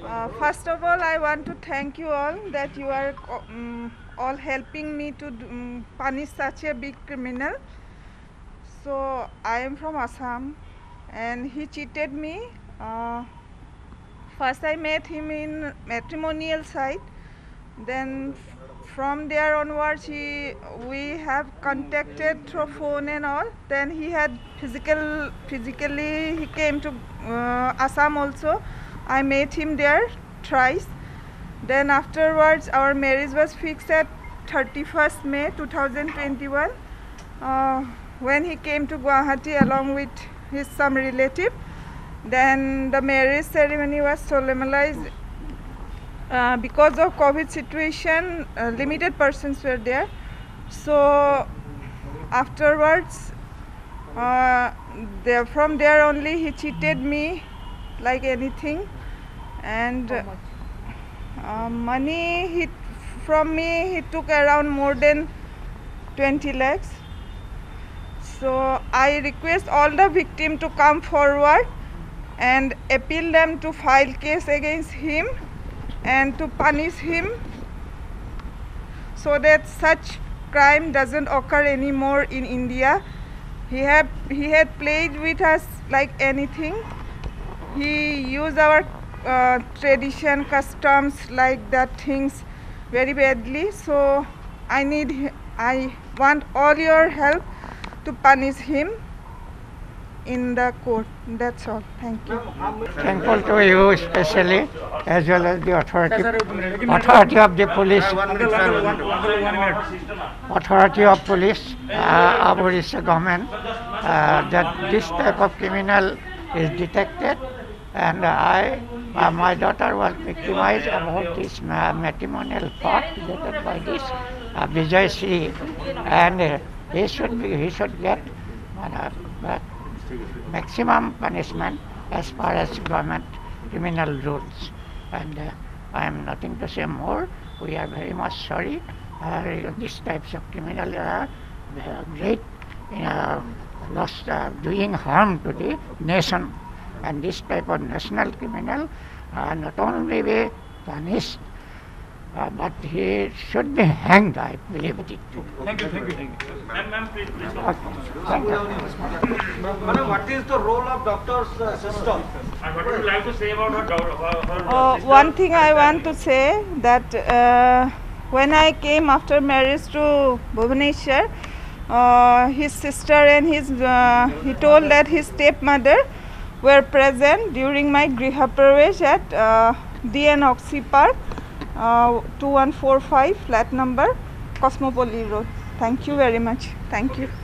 Uh, first of all, I want to thank you all that you are um, all helping me to um, punish such a big criminal. So I am from Assam, and he cheated me. Uh, first, I met him in matrimonial site. Then from there onwards, he we have contacted through phone and all. Then he had physical physically he came to uh, Assam also. I met him there thrice. Then afterwards, our marriage was fixed at 31st May 2021. Uh, when he came to Guwahati along with his some relative, then the marriage ceremony was solemnized. Uh, because of COVID situation, uh, limited persons were there. So afterwards, uh, there, from there only he cheated me like anything and uh, money he from me he took around more than 20 lakhs. So i request all the victim to come forward and appeal them to file case against him and to punish him so that such crime doesn't occur anymore in india. He had he had played with us like anything. He used our uh, tradition customs like that things very badly. So i need i want all your help to punish him in the court. That's all. Thank you. Thankful to you especially as well as the authority authority of the police. Authority of police uh, of Orissa government uh, that this type of criminal is detected and I, uh, my daughter was victimized about this uh, matrimonial fraud created by this uh, Vijay Sri, and uh, he should be, he should get uh, uh, maximum punishment as far as government criminal rules. And uh, I am nothing to say more. We are very much sorry. These types of criminal are great, uh, lost, doing harm to the nation and this type of national criminal uh, not only be punished, uh, but he should be hanged, I believe it. Thank you, thank you, thank you. Ma'am, ma'am, please, please. Okay. Thank you. Madam, what is the role of doctor's uh, system? And what would you like to say about her, dou- her, her Uh, sister? one thing I want to say that uh, when I came after marriage to Bhubaneswar, uh, his sister and his uh, he told that his stepmother were present during my griha pravesh at uh, DN Oxy Park, uh, 2145 flat number, Cosmopolis Road. Thank you very much. Thank you.